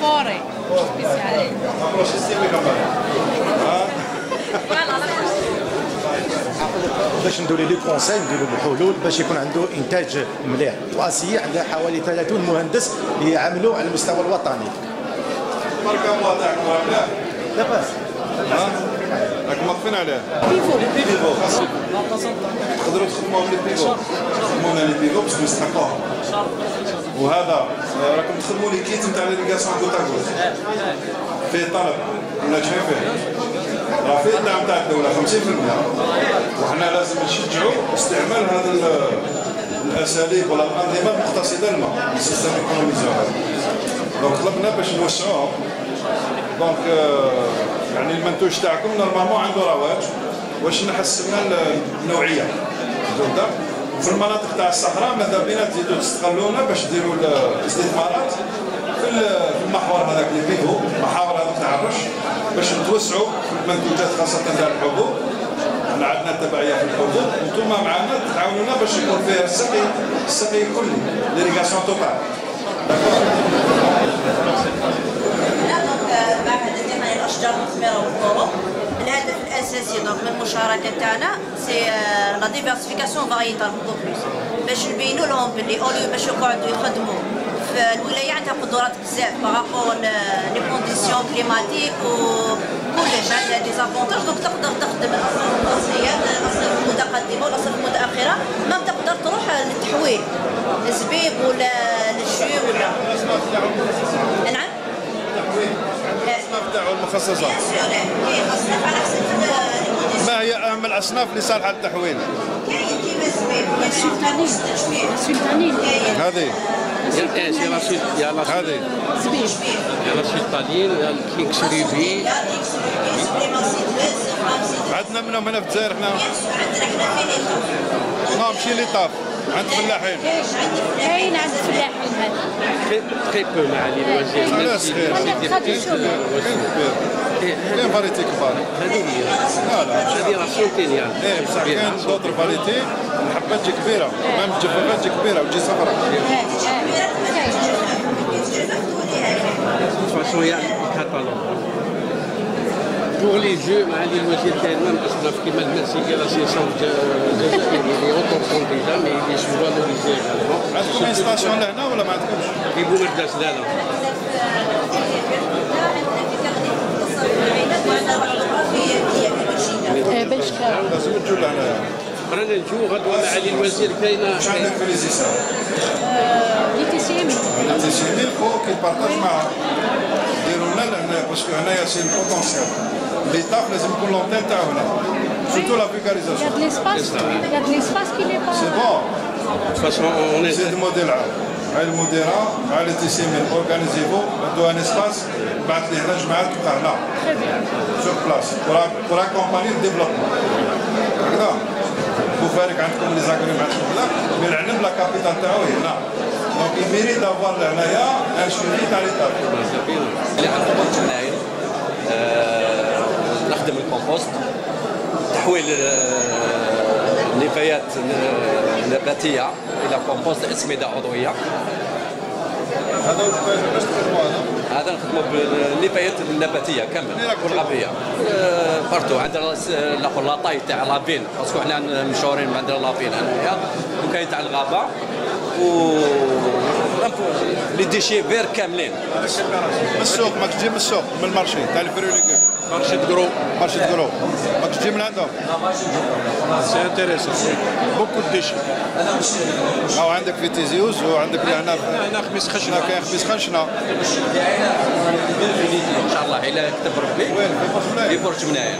Fuori. Speciale. باش نديروا لي كونساي نديروا الحلول باش يكون عنده إنتاج مليح واسيا عندها حوالي 30 مهندس يعملوا على المستوى الوطني تاعكم مليح لاباس راكم واقفين عليه Vivo. بيفو. تقدروا تخدموا في بيفو. تخدمونا لي بيفو باش نستحقوهم وهذا راكم تخدموا لي kit نتاع l'irrigation goutte à goutte فيه طلب. ولا شايف فيه؟ راه فيه الدعم تاع الدولة 50% وحنا لازم نشجعوا استعمال هذا ال- الأساليب ولا الأنظمة المقتصدة للماء ال système économiseur donc طلبنا باش نوسعوهم دونك آه، يعني المنتوج تاعكم normalement عنده رواج. واش نحسنا النوعية؟ جوده في المناطق تاع الصحراء ماذا بينا تزيدوا تستغلونا باش ديروا الاستثمارات في ال- في المحور هذاك اللي فيه المحاور هذوك تاع الرش باش نتوسعوا في المنتوجات خاصة تاع الحبوب. إحنا عندنا تبعيه في الحبوب. وأنتم معنا تعاونونا باش يكون فيها السقي السقي كلي l'irrigation totale هنا الهدف الأساسي donc من المشاركة تاعنا c'est la diversification variétale beaucoup plus باش نبينوا لهم باللي au lieu باش يقعدوا يخدموا. في الولاية عندها قدرات بزاف par rapport les conditions climatiques و كلش عندها des avantages donc تقدر تخدم الأصناف المتقدمة والأصناف المتأخرة. ما تقدر تروح للتحويل الزبيب ولا لل jus ولا. نعم؟ تاعو المخصصات. ما هي اهم الأصناف اللي صالحه للتحويل. هذه. يا رشيد هذه. عندنا منهم هنا في الجزائر إحنا. نعم مشي عند فلاحين. كاين عند الفلاحين هذا. تري بو الكيك نشوف. كاين فاريتي كبار هذه هي لا لا هذه راه إيه بصح كاين دوطر فاريتي الحبات تجي كبيره مام الجفافات تجي كبيره وتجي صفراء فاسون بوغ لي جو معالي الوزير كاين من اصناف كيما المنسيكي لا سيسون جزائري اللي اوتوبون ديجا مي اللي سو فالوريزي عندكم انستاسيون لهنا ولا ما عندكمش؟ كيبو مرداس لا لا آه، بلجيكا. لازم تجوا لهنا رانا نجو غدوه معالي الوزير كاينه واش عندك في ليزيسا؟ لي تيسيمي. التسيمي فوق كيبارطاج معها ديروا لنا لهنا باسكو هنايا سي البوتونسيال اللي طاف لازم يكون لونتين تاعو هنا سورتو لا فيكاريزاسيون Regarde l'espace. Regarde l'espace qu'il est pas. سي بون فاسون اون زيد موديل عام هاي المديرة هاي اللي تيسيمي اورغانيزيفو ندوها ان اسباس بعث لي هنا جماعات تبقى هنا Très bien. سور بلاس بور اكومباني الديفلوبمون هكذا بوفارك عندكم لي زاكري مع الشغلة مي العنب لا كابيتال تاعو suivi تاع l'étape اللي عندنا وقت معايا آه، نخدم الكومبوست. تحويل آه، النفايات النباتيه إلى كومبوست اسمده عضوية. هذا هذا؟ نخدموا بالنفايات النباتية كامل والغابيه آه، partout عندنا الآخر la taille تاع la vigne. parce que حنا مشهورين عندنا la vigne هنايا. وكاين تاع الغابة. و لي ديشي فير كاملين. من السوق ماك تجي من السوق من المارشي تاع الفرو ليكو مارشي كرو مارشي تقولوا ماك تجي من عندهم سي انتريسون بوكو ديشي أو عندك في تيزيوز وعندك هنا هنا خميس هنا خشنه كاين خميس خنشنه إن شاء الله إلا كتب ربي. برج منايا